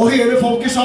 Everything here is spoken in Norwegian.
Og hele folket sa?